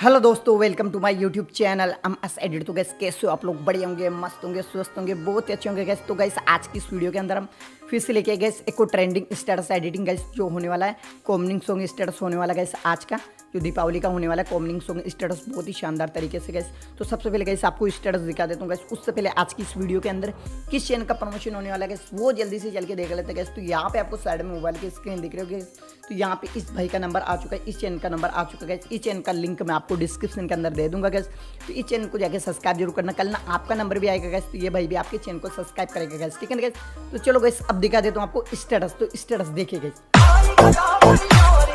Hello दोस्तों welcome to my YouTube channel M S edit तो guys कैसे हो आप लोग? बड़े होंगे, मस्त होंगे, स्वस्थ होंगे, बहुत ही अच्छे होंगे गैस तो गैस आज की इस वीडियो के अंदर हम फिर से लेके गए एक को ट्रेंडिंग स्टेटस एडिटिंग गैस जो होने वाला है. कॉमनिंग सॉन्ग स्टेटस होने वाला गैस आज का. जो दीपावली का होने वाला कॉमनिंग सॉन्ग स्टेटस बहुत ही शानदार तरीके से गैस तो सबसे पहले गैस आपको स्टेटस दिखा देता हूँ गैस उससे पहले आज की इस वीडियो के अंदर किस चैनल का प्रमोशन होने वाला है गैस वो जल्दी से चल के देख लेते हैं गैस तो यहाँ पे आपको साइड में मोबाइल की स्क्रीन दिख रही होगी। तो यहाँ पे इस भाई का नंबर आ चुका है, इस चैनल का नंबर आ चुका है इस चैनल का लिंक मैं आपको डिस्क्रिप्शन के अंदर दे दूँगा गैस तो इस चैनल को जाकर सब्सक्राइब ज़रूर करना। कल ना आपका नंबर भी आएगा गैस तो ये भाई भी आपके चैनल को सब्सक्राइब करेगा गैस ठीक है ना गैस तो चलो गैस अब दिखा देता हूँ आपको स्टेटस तो स्टेटस देखिए गैस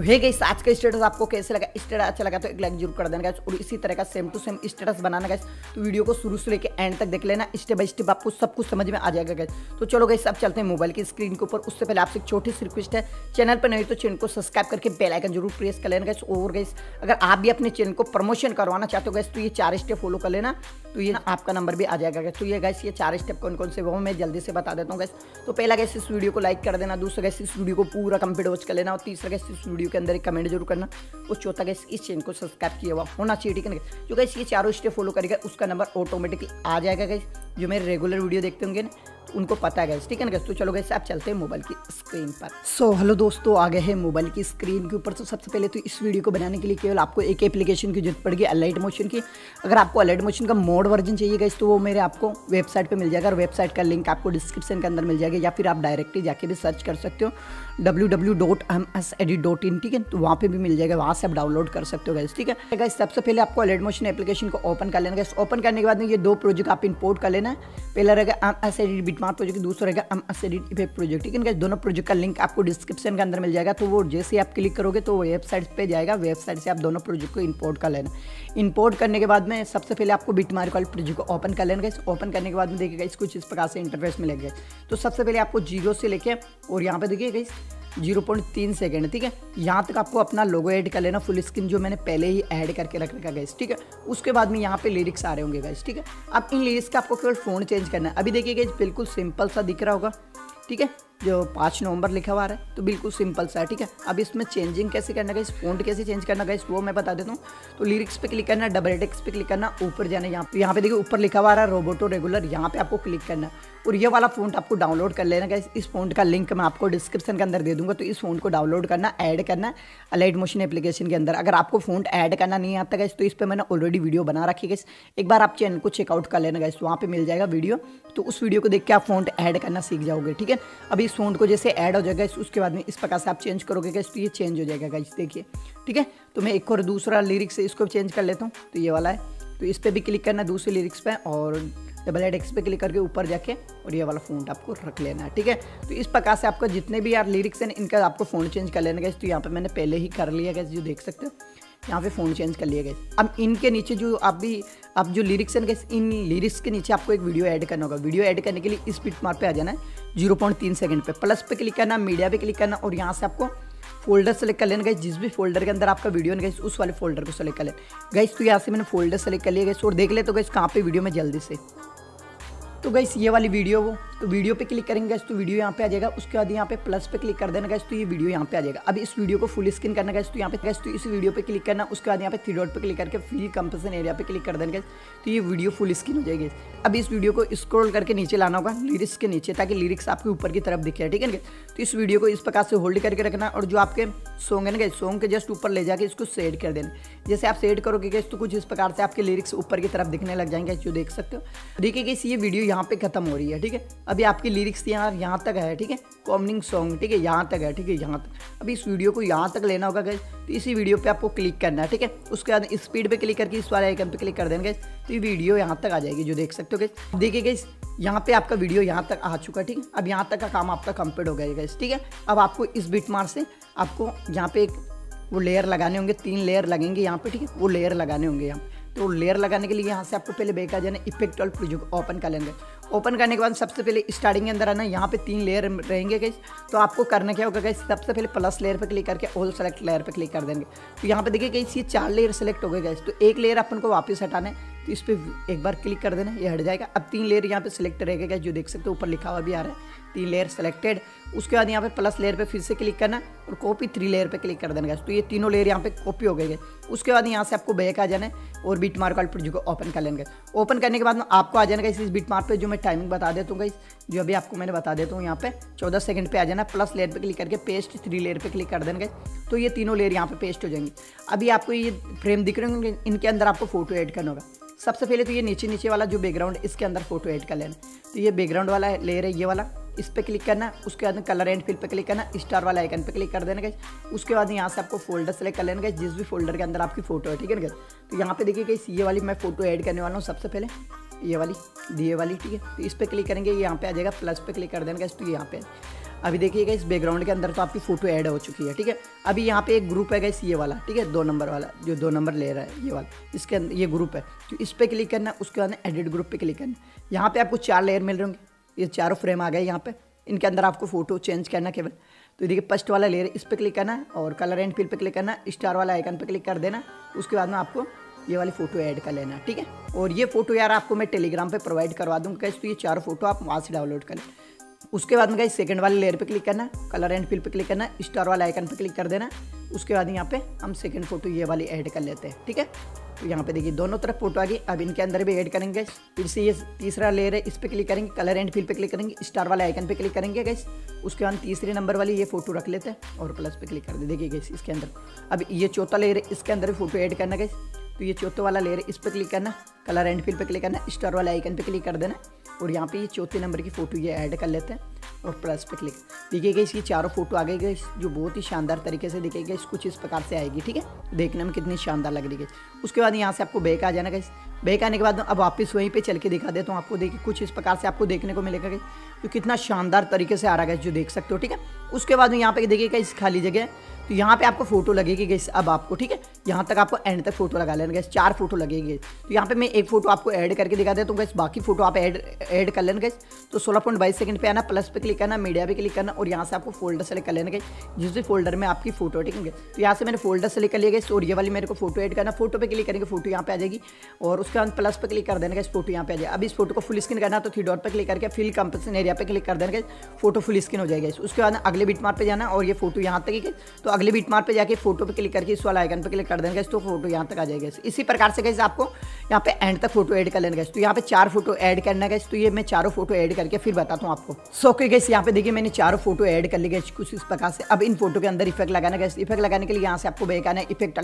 तो हे गई आज का स्टेटस आपको कैसे लगा? स्टेटस अच्छा लगा तो एक लाइक ज़रूर कर देना गाइस और इसी तरह का सेम टू सेम स्टेटस बनाना गाइस तो वीडियो को शुरू से लेके एंड तक देख लेना स्टेप बाय स्टेप आपको सब कुछ समझ में आ जाएगा गाइस तो चलो गाइस अब चलते हैं मोबाइल की स्क्रीन के ऊपर। उससे पहले आपसे एक छोटी सी रिक्वेस्ट है चैनल पर नहीं तो चैनल को सब्सक्राइब करके बेल आइकन ज़रूर प्रेस कर लेना गाइस और गाइस अगर आप भी अपने चैनल को प्रमोशन करवाना चाहते हो गाइस तो ये चार स्टेप फॉलो कर लेना। तो ये आपका नंबर भी आ जाएगा गैस तो ये गैस ये चार स्टेप कौन कौन से वो मैं जल्दी से बता देता हूँ गैस तो पहला गैस इस वीडियो को लाइक कर देना, दूसरा गैस इस वीडियो को पूरा कंप्लीट वॉच कर लेना, और तीसरा गैस इस वीडियो के अंदर एक कमेंट ज़रूर करना. और चौथा गैस इस चैनल को सब्सक्राइब किया हुआ होना चाहिए, ठीक है ना जो गैस ये चारों स्टेप फॉलो करेगा, उसका नंबर ऑटोमेटिकली आ जाएगा गैस जो मेरे रेगुलर वीडियो देखते होंगे ना तो उनको पता है ठीक है ना तो चलो गैस आप चलते हैं मोबाइल की स्क्रीन पर सो so, हेलो दोस्तों आ गए हैं मोबाइल की स्क्रीन के ऊपर तो सबसे पहले तो इस वीडियो को बनाने के लिए केवल आपको एक एप्लीकेशन की ज़रूरत पड़ेगी अलाइट मोशन की अगर आपको अलाइट मोशन का मोड वर्जन चाहिए गैस तो वो मेरे आपको वेबसाइट पर मिल जाएगा और वेबसाइट का लिंक आपको डिस्क्रिप्शन के अंदर मिल जाएगा या फिर आप डायरेक्टली जाके भी सर्च कर सकते हो डब्ल्यू ठीक है तो वहाँ पे भी मिल जाएगा वहाँ से आप डाउनलोड कर सकते हो गैस ठीक है गैस सबसे पहले आपको अलाइट मोशन एप्लीकेशन को ओपन कर लेना गैस ओपन करने के बाद ये दो प्रोजेक्ट आप इंपोर्ट कर लेना है पहला रहेगा M S edit beat mark project दूसरा रहेगा M S edit effect project ठीक है दोनों प्रोजेक्ट का लिंक आपको डिस्क्रिप्शन के अंदर मिल जाएगा। तो वो जैसे आप क्लिक करोगे तो वेबसाइट पर जाएगा। वेबसाइट से आप दोनों प्रोजेक्ट को इंपोर्ट कर लेना। इंपोर्ट करने के बाद में सबसे पहले आपको बिटमार्क वाले प्रोजेक्ट को ओपन कर लेना ओपन करने के बाद में देखिएगा इस कुछ इस प्रकार से इंटरफेस मिलेगा तो सबसे पहले आपको ज़ीरो से लेके, और यहाँ पे देखिए ज़ीरो पॉइंट तीन सेकेंड, ठीक है? यहाँ तक आपको अपना लोगो ऐड कर लेना फुल स्क्रीन जो मैंने पहले ही ऐड करके रख रखा गैस ठीक है? उसके बाद में यहाँ पे लिरिक्स आ रहे होंगे गैस ठीक है? अब इन लिरिक्स का आपको केवल फ़ोन चेंज करना है। अभी देखिए गैस बिल्कुल सिंपल सा दिख रहा होगा, ठीक है? जो पाँच नवंबर लिखा हुआ है तो बिल्कुल सिंपल सा है, ठीक है? अब इसमें चेंजिंग कैसे करना है फ़ोन कैसे चेंज करना है वो मैं बता देता हूँ। तो लिरिक्स पे क्लिक करना डबल टेक्स पे क्लिक करना, ऊपर जाना, यहाँ पे यहाँ पे देखिए, ऊपर लिखा हुआ है रोबोटो रेगुलर यहाँ पे आपको क्लिक करना और ये वाला फ़ोन आपको डाउनलोड कर लेना गाइस इस फ़ोन का लिंक मैं आपको डिस्क्रिप्शन के अंदर दे दूँगा तो इस फ़ोन को डाउनलोड करना ऐड करना अलाइट मोशन एप्लीकेशन के अंदर। अगर आपको फ़ोन ऐड करना नहीं आता गैस तो इस पर मैंने ऑलरेडी वीडियो बना रखी है एक बार आप चैनल को चेकआउट कर लेना गैस वहाँ पर मिल जाएगा वीडियो तो उस वीडियो को देख के आप फ़ोन ऐड करना सीख जाओगे, ठीक है? अभी इस फ़ोन को जैसे ऐड हो जाएगा उसके बाद में इस प्रकार से आप चेंज करोगे गैस तो ये चेंज हो जाएगा गैस देखिए, ठीक है? तो मैं एक और दूसरा लिरिक्स इसको चेंज कर लेता हूँ तो ये वाला है. तो इस पर भी क्लिक करना दूसरे लिरिक्स पे और डबल एड एक्स पे क्लिक करके ऊपर जाके और ये वाला फ़ोन आपको रख लेना है, ठीक है? तो इस प्रकार से आपका जितने भी यार लिरिक्स हैं, इनका आपको फ़ोन चेंज कर लेना गया तो यहाँ पे मैंने पहले ही कर लिया गया जो देख सकते हो। यहाँ पे फ़ोन चेंज कर लिया गया अब इनके नीचे जो आप भी, आप जो लिरिक्स हैं गैस इन लिरिक्स के नीचे आपको एक वीडियो ऐड करना होगा। वीडियो ऐड करने के लिए इस पिट मार्क पे आ जाना है ज़ीरो पॉइंट तीन सेकंड पे। प्लस पे क्लिक करना मीडिया पे क्लिक करना और यहाँ से आपको फोल्डर सेलेक्ट कर लेना गई जिस भी फोल्डर के अंदर आपका वीडियो है उस वाले फोल्डर को सेलेक्ट कर लेना। गई तो यहाँ से मैंने फोल्डर सेलेक्ट कर लिया गई और देख ले तो गई कहाँ पे वीडियो में जल्दी से। तो गई ये वाली वीडियो वो। तो वीडियो पे क्लिक करेंगे तो वीडियो यहाँ पे आ जाएगा। उसके बाद यहाँ पे प्लस पे क्लिक कर देना गैस तो ये वीडियो यहाँ पे आ जाएगा। अब इस वीडियो को फुल स्क्रीन करना गैस तो यहाँ पे गैस तो इस वीडियो पे क्लिक करना, उसके बाद यहाँ पे थ्री डॉट पे क्लिक करके फिल कंपेसन एरिया पे क्लिक कर देना गैस तो ये वीडियो फुल स्क्रीन हो जाएगी। अब इस वीडियो को स्क्रॉल करके नीचे लाना होगा लिरिक्स के नीचे, ताकि लिरिक्स आपके ऊपर की तरफ़ दिखे, ठीक है तो इस वीडियो को इस प्रकार से होल्ड करके रखना, और जो आपके सॉन्ग है ना गैस सॉन्ग के जस्ट ऊपर ले जाके इसको सेड कर देना। जैसे आप सेड करोगे गैस तो कुछ इस प्रकार से आपके लिरिक्स ऊपर की तरफ़ दिखने लग जाएँगे जो देख सकते हो। देखिए गैस ये वीडियो यहाँ पे खत्म हो रही है, ठीक है? अभी आपकी लिरिक्स यहाँ यहाँ तक है, ठीक है? कॉमनिंग सॉन्ग ठीक है? यहाँ तक है, ठीक है? यहाँ तक। अभी इस वीडियो को यहाँ तक लेना होगा गए तो इसी वीडियो पे आपको क्लिक करना है, ठीक है? उसके बाद स्पीड पे क्लिक करके इस वाले आइकन पे क्लिक कर देंगे तो ये वीडियो यहाँ तक आ जाएगी, जो देख सकते हो गैस देखिए गई यहाँ पे आपका वीडियो यहाँ तक आ चुका है, ठीक है? अब यहाँ तक का काम आपका कंप्लीट हो गया गैस ठीक है? अब आपको इस बिट मार से आपको यहाँ पे एक वो लेयर लगाने होंगे, तीन लेयर लगेंगे यहाँ पे, ठीक है? वो लेयर लगाने होंगे यहाँ तो लेयर लगाने के लिए यहाँ से आपको पहले बेका जाना इफ़ेक्ट और प्रोजेक्ट ओपन कर लेंगे ओपन करने के बाद सबसे पहले स्टार्टिंग के अंदर आना यहाँ पे तीन लेयर रहेंगे गई तो आपको करना क्या होगा गई सबसे पहले प्लस लेयर पर क्लिक करके ऑल सेलेक्ट लेयर पर क्लिक कर देंगे। तो यहाँ पे देखिए गई ये चार लेयर सेलेक्ट हो गए गए तो एक लेयर अपन को वापस हटाना है। तो इस पर एक बार क्लिक कर देना, ये हट जाएगा। अब तीन लेयर यहाँ पे सिलेक्ट रहेगा जो देख सकते हो, ऊपर लिखा हुआ भी आ रहा है। तीन लेयर सेलेक्टेड उसके बाद यहाँ पे प्लस लेयर पे फिर से क्लिक करना और कॉपी थ्री लेयर पे क्लिक कर देना तो ये तीनों लेयर यहाँ पे कॉपी हो गए उसके बाद यहाँ से आपको बैक आ जाना है और बीट मार्क वाले जो को ओपन कर लेंगे ओपन करने के बाद आपको आ जाना इस बीट मार्क पर जो मैं टाइमिंग बता देता हूँ जो अभी आपको मैंने बता देता हूँ यहाँ पे। चौदह सेकंड पे आ जाना प्लस लेयर पे क्लिक करके पेस्ट थ्री लेयर पे क्लिक कर देंगे तो ये तीनों लेयर यहाँ पे पेस्ट हो जाएँगे। अभी आपको ये फ्रेम दिख रहे होंगे, इनके अंदर आपको फ़ोटो ऐड करना होगा। सबसे पहले तो ये नीचे नीचे वाला जो बैकग्राउंड इसके अंदर फ़ोटो ऐड कर लेना। तो ये बैकग्राउंड वाला लेयर है ये वाला। इस पर क्लिक करना, उसके बाद कलर एंड फिल पे क्लिक करना स्टार वाला आइकन पे क्लिक कर देना गई उसके बाद यहाँ से आपको फोल्डर सेलेक्ट कर लेना गई जिस भी फोल्डर के अंदर आपकी फ़ोटो है, ठीक है ना तो यहाँ पे देखिए गई ये वाली मैं फ़ोटो ऐड करने वाला हूँ सबसे पहले। ये वाली दिए वाली, ठीक है? तो इस पर क्लिक करेंगे, यहाँ पे आ जाएगा प्लस पे क्लिक कर देना गैस तो यहाँ पे। अभी देखिएगा इस बैकग्राउंड के अंदर तो आपकी फ़ोटो ऐड हो चुकी है, ठीक है? अभी यहाँ पे एक ग्रुप है गैस ये वाला, ठीक है? दो नंबर वाला, जो दो नंबर ले रहा है, ये वाला, इसके अंदर ये ग्रुप है। तो इस पर क्लिक करना, उसके बाद एडिट ग्रुप पे क्लिक करना। यहाँ पे आपको चार लेयर मिल रहे होंगे, ये चारों फ्रेम आ गए यहाँ पे। इनके अंदर आपको फ़ोटो चेंज करना केवल। तो देखिए फ़र्स्ट वाला लेयर इस पर क्लिक करना, और कलर एंड फिल पर क्लिक करना स्टार वाला आइकन पर क्लिक कर देना, उसके बाद में आपको ये वाली फ़ोटो ऐड कर लेना, ठीक है? और ये फ़ोटो यार आपको मैं टेलीग्राम पे प्रोवाइड करवा दूँगा कैसे तो ये चार फ़ोटो आप वहाँ से डाउनलोड करें उसके बाद में गाइस सेकंड वाले लेयर पे क्लिक करना कलर एंड फिल पे क्लिक करना स्टार वाले आइकन पे क्लिक कर देना। उसके बाद यहाँ पे हम सेकंड फ़ोटो ये वाली ऐड कर लेते हैं, ठीक है? तो यहाँ पे देखिए, दोनों तरफ़ फ़ोटो आ गई, अब इनके अंदर भी ऐड करेंगे फिर से ये तीसरा लेयर है, इस पर क्लिक करेंगे कलर एंड फिल पे क्लिक करेंगे स्टार वाले आइकन पे क्लिक करेंगे गैस उसके बाद तीसरे नंबर वाली ये फ़ोटो रख लेते हैं और प्लस पे क्लिक कर देखिए गैस इसके अंदर। अब ये चौथा लेयर है, इसके अंदर भी फ़ोटो ऐड करना गैस तो ये चौथे वाला लेयर इस पर क्लिक करना कलर एंड फिल पे क्लिक करना स्टार वाले आइकन पे क्लिक कर देना, और यहाँ पे ये चौथे नंबर की फ़ोटो ये ऐड कर लेते हैं, और प्लस पे क्लिक दिखेगा इसकी चारों फ़ोटो आ गई गई जो बहुत ही शानदार तरीके से दिखेगा इस कुछ इस प्रकार से आएगी, ठीक है? देखने में कितनी शानदार लग रही है उसके बाद यहाँ से आपको बैक आ जाना गई बैक आने के बाद अब वापस वहीं पे चल के दिखा देता हूँ आपको, देखिए कुछ इस प्रकार से आपको देखने को मिलेगा जो कितना शानदार तरीके से आ रहा है जो देख सकते हो, ठीक है? उसके बाद यहाँ पे देखिएगा इस खाली जगह तो यहाँ पे आपको फ़ोटो लगेगी गैस अब आपको, ठीक है? यहाँ तक आपको एंड तक फ़ोटो लगा लेना गैस चार फ़ोटो लगेगी। तो यहाँ पे मैं एक फ़ोटो आपको ऐड करके दिखा देता हूँ गैस बाकी फ़ोटो आप ऐड ऐड कर लेना गैस तो सोलह पॉइंट बाईस सेकंड पे आना प्लस पे क्लिक करना मीडिया पे क्लिक करना, और यहाँ से आपको फोल्डर सेलेक्ट कर लेना गई जिस भी फोल्डर में आपकी फ़ोटो ठीक है? तो यहाँ से मैंने फोल्डर सेलेक्ट कर लिया गया और ये वाली मेरे को फ़ोटो एड करना फ़ोटो पे क्लिक करेंगे फ़ोटो यहाँ पे आ जाएगी। और उसके बाद प्लस पे क्लिक कर देना गैस फ़ोटो यहाँ पे आ जाए। अब इस फ़ोटो को फुल स्क्रीन करना तो थ्री डॉट पर क्लिक करके फिल कंपसन एरिया पर क्लिक कर देना फ़ोटो फुल स्क्रीन हो जाएगा उसके बाद अगले बीट मार पे जाना, और ये फ़ोटो यहाँ तक ही तो अगले बीट मार पे जाके फ़ोटो पे क्लिक करके इस वाला आइकन पे क्लिक कर देंगे तो फ़ोटो यहाँ तक आ जाएगा इसी प्रकार से गैस आपको यहाँ पे एंड तक फ़ोटो ऐड कर लेना तो यहाँ पे चार फ़ोटो ऐड करना गैस तो ये मैं चारों फ़ोटो ऐड करके फिर बताता हूँ आपको। सो के गैस यहाँ पे देखिए मैंने चारों फ़ोटो ऐड कर ली गैस कुछ इस प्रकार से। अब इन फ़ोटो के अंदर इफ़ेक्ट लगाना गैस इफ़ेक्ट लगाने के लिए यहाँ से आपको बेकाना इफ़ेक्ट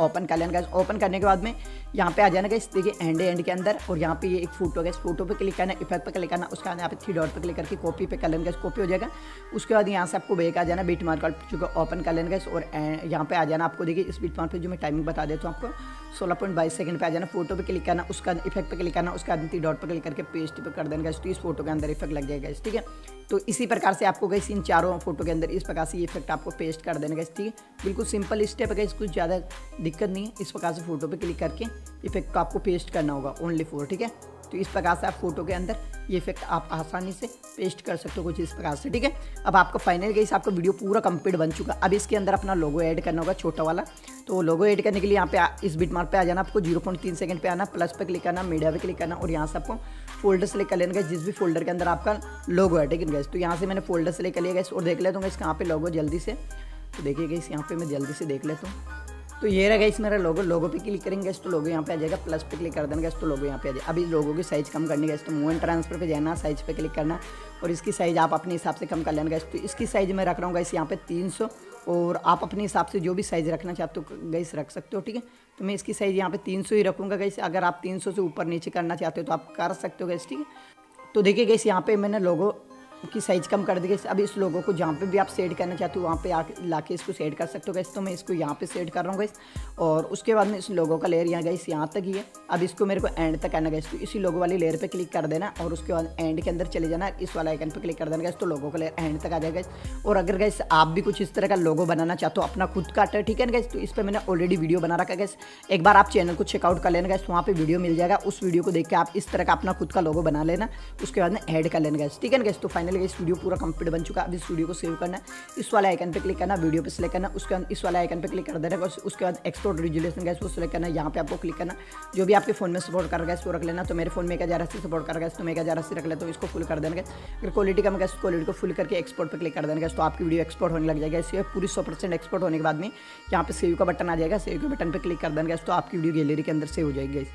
ओपन कर लेना गैस ओपन करने के बाद में यहाँ पे आ जाना गैस देखिए एंड एंड के अंदर और यहाँ पे ये एक फ़ोटो गैस फ़ोटो पे क्लिक करना इफ़ेक्ट पे क्लिक करना, उसके बाद यहाँ पे थ्री डॉट पे क्लिक करके कॉपी पे कर लेना गैस कॉपी हो जाएगा। उसके बाद यहाँ से आपको बेक आ जाना बीट मार्क ओपन कर लेना गैस और यहाँ पे आ जाना आपको। देखिए बीट मार्क पे जो मैं टाइमिंग बता देता हूँ आपको, सोलह पॉइंट बाईस सेकंड पे आ जाना फ़ोटो पे क्लिक करना, उसका इफ़ेक्ट पे क्लिक करना, उसके बाद थ्री डॉट पे क्लिक करके पेस्ट पे कर देना तो इस फ़ोटो के अंदर इफ़ेक्ट लग जाएगा ठीक है? तो इसी प्रकार से आपको गई इन चारों फ़ोटो के अंदर इस प्रकार से इफ़ेक्ट आपको पेस्ट कर देना ठीक है? बिल्कुल सिंपल स्टेप है कुछ ज़्यादा दिक्कत नहीं है। इस प्रकार से फ़ोटो पर क्लिक करके इफ़ेक्ट को आपको पेस्ट करना होगा ओनली फोर ठीक है? तो इस प्रकार से आप फ़ोटो के अंदर ये इफ़ेक्ट आप आसानी से पेस्ट कर सकते हो कुछ इस प्रकार से, ठीक है? अब आपका फाइनल गई आपका वीडियो पूरा कंप्लीट बन चुका। अब इसके अंदर अपना लोगो ऐड करना होगा, छोटा वाला। तो लोगो ऐड करने के लिए यहाँ पे इस बिट मार्क पे आ जाना, आपको ज़ीरो पॉइंट तीन सेकंड पे आना प्लस पे क्लिक करना मीडिया पे क्लिक करना, और यहाँ से आपको फोल्डर सेलेक्ट कर लेना जिस भी फोल्डर के अंदर आपका लोगो है, ठीक है गैस तो यहाँ से मैंने फोल्डर सेलेक्ट कर लिया गैस और देख लेता हूँ इस कहाँ पे लोगो जल्दी से। तो देखिए गैस यहाँ पे मैं जल्दी से देख लेता हूँ। तो ये रहेगा इस मेरा लोगो लोगो पे क्लिक करेंगे तो लोगो यहाँ पे आ जाएगा प्लस पे क्लिक कर देंगे तो लोगो यहाँ पे आ जाएगा अभी लोगों की साइज़ कम करनी है तो मूव एंड ट्रांसफ़र पे जाना साइज़ पे क्लिक करना, और इसकी साइज़ आप अपने हिसाब से कम कर लेना गैस तो इसकी साइज़ मैं रख रहा हूँ गैस यहाँ पे तीन सौ, और आप अपने हिसाब से जो भी साइज़ रखना चाहते हो गैस रख सकते हो, ठीक है? तो मैं इसकी साइज़ यहाँ पे तीन सौ ही रखूँगा गैस अगर आप तीन सौ से ऊपर नीचे करना चाहते हो तो आप कर सकते हो गैस ठीक है? तो देखिए गैस यहाँ पे मैंने लोगो की साइज़ कम कर दी गई अब इस लोगों को जहाँ पे भी आप सेड करना चाहते हो, वहाँ पे आके ला के इसको सेड कर सकते हो गैस तो मैं इसको यहाँ पे सेड कर रहा हूँ गैस और उसके बाद में इस लोगों का लेयर यहाँ गई यहाँ तक ही है। अब इसको मेरे को एंड तक करना गैस तो इसी लोगों वाली लेयर पे क्लिक कर देना और उसके बाद एंड के अंदर चले जाना। इस वाला आइकन पर क्लिक कर देना गैस तो लोगों का लेयर एंड तक आ जाएगा और अगर गैस आप भी कुछ इस तरह का लोगो बनाना चाहते हो, अपना खुद का ठीक है ना गैस तो इस पर मैंने ऑलरेडी वीडियो बना रखा गैस एक बार आप चैनल को चेकआउट कर लेना गैस वहाँ पर वीडियो मिल जाएगा। उस वीडियो को देख के आप इस तरह का अपना खुद का लोगो बना लेना। उसके बाद में ऐड कर लेना गैस ठीक है ना गैस तो फाइनली इस वीडियो पूरा कंप्लीट बन चुका है। अब इस वीडियो को सेव करना है। इस वाले आइकन पे क्लिक करना वीडियो पे सिलेक्ट करना उसके बाद इस वाले आइकन पे क्लिक कर देना उसके बाद एक्सपोर्ट रिजोल्यूशन गैस वो सिलेक्ट करना यहाँ पे आपको क्लिक करना जो भी आपके फ़ोन में सपोर्ट कर गैस वो रख लेना। तो मेरे फ़ोन में एक हज़ार अस्सी सपोर्ट कर गैस तो मैं एक हज़ार अस्सी रख लेता हूँ। इसको फुल कर देना अगर क्वालिटी कम गैस क्वालिटी को फुल करके एक्सपोर्ट पर क्लिक कर देना गैस तो आपकी वीडियो एक्सपोर्ट होने लग जाएगा। इसलिए पूरी सौ परसेंट एक्सपोर्ट होने के बाद में यहाँ पे सेव का बटन आ जाएगा। सेव के बटन पर क्लिक कर देना गैस तो आपकी वीडियो गैलरी के अंदर सेव हो जाएगी